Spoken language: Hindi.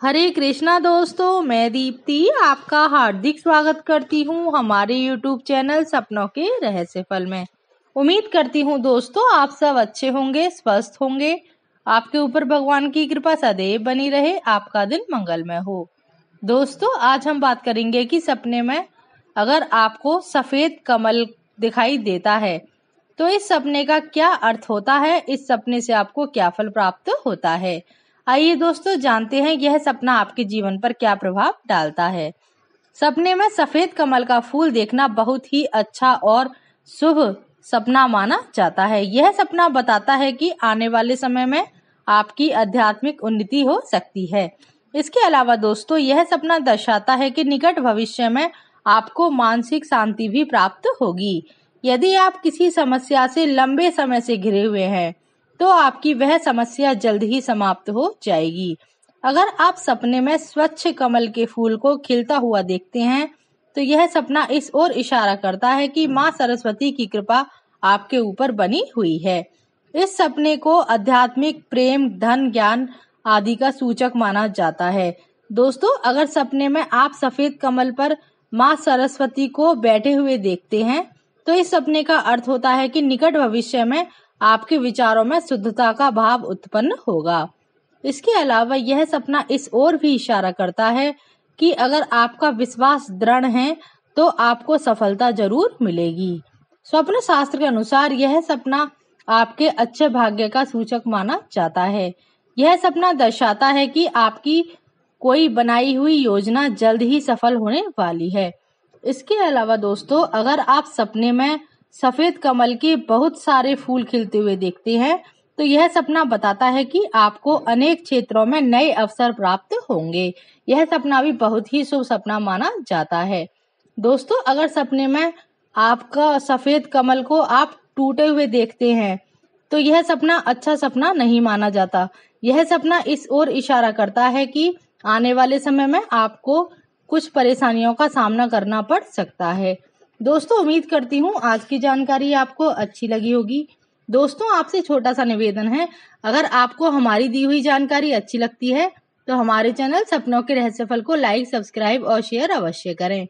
हरे कृष्णा दोस्तों, मैं दीप्ति, आपका हार्दिक स्वागत करती हूँ हमारे यूट्यूब चैनल सपनों के रहस्य फल में। उम्मीद करती हूँ दोस्तों, आप सब अच्छे होंगे, स्वस्थ होंगे। आपके ऊपर भगवान की कृपा सदैव बनी रहे, आपका दिन मंगलमय हो। दोस्तों, आज हम बात करेंगे कि सपने में अगर आपको सफ़ेद कमल दिखाई देता है तो इस सपने का क्या अर्थ होता है? इस सपने से आपको क्या फल प्राप्त होता है? आइए दोस्तों, जानते हैं यह सपना आपके जीवन पर क्या प्रभाव डालता है। सपने में सफ़ेद कमल का फूल देखना बहुत ही अच्छा और शुभ सपना माना जाता है। यह सपना बताता है कि आने वाले समय में आपकी आध्यात्मिक उन्नति हो सकती है। इसके अलावा दोस्तों, यह सपना दर्शाता है कि निकट भविष्य में आपको मानसिक शांति भी प्राप्त होगी। यदि आप किसी समस्या से लंबे समय से घिरे हुए हैं तो आपकी वह समस्या जल्द ही समाप्त हो जाएगी। अगर आप सपने में स्वच्छ कमल के फूल को खिलता हुआ देखते हैं तो यह सपना इस ओर इशारा करता है कि माँ सरस्वती की कृपा आपके ऊपर बनी हुई है। इस सपने को आध्यात्मिक प्रेम, धन, ज्ञान आदि का सूचक माना जाता है। दोस्तों, अगर सपने में आप सफ़ेद कमल पर माँ सरस्वती को बैठे हुए देखते हैं तो इस सपने का अर्थ होता है कि निकट भविष्य में आपके विचारों में शुद्धता का भाव उत्पन्न होगा। इसके अलावा यह सपना इस ओर भी इशारा करता है कि अगर आपका विश्वास दृढ़ है तो आपको सफलता ज़रूर मिलेगी। स्वप्न शास्त्र के अनुसार यह सपना आपके अच्छे भाग्य का सूचक माना जाता है। यह सपना दर्शाता है कि आपकी कोई बनाई हुई योजना जल्द ही सफल होने वाली है। इसके अलावा दोस्तों, अगर आप सपने में सफ़ेद कमल के बहुत सारे फूल खिलते हुए देखते हैं। तो यह सपना बताता है कि आपको अनेक क्षेत्रों में नए अवसर प्राप्त होंगे। यह सपना भी बहुत ही शुभ सपना माना जाता है। दोस्तों, अगर सपने में आपका सफ़ेद कमल को आप टूटे हुए देखते हैं तो यह सपना अच्छा सपना नहीं माना जाता। यह सपना इस ओर इशारा करता है कि आने वाले समय में आपको कुछ परेशानियों का सामना करना पड़ सकता है। दोस्तों, उम्मीद करती हूँ आज की जानकारी आपको अच्छी लगी होगी। दोस्तों, आपसे छोटा सा निवेदन है, अगर आपको हमारी दी हुई जानकारी अच्छी लगती है तो हमारे चैनल सपनों के रहस्य फल को लाइक, सब्सक्राइब और शेयर अवश्य करें।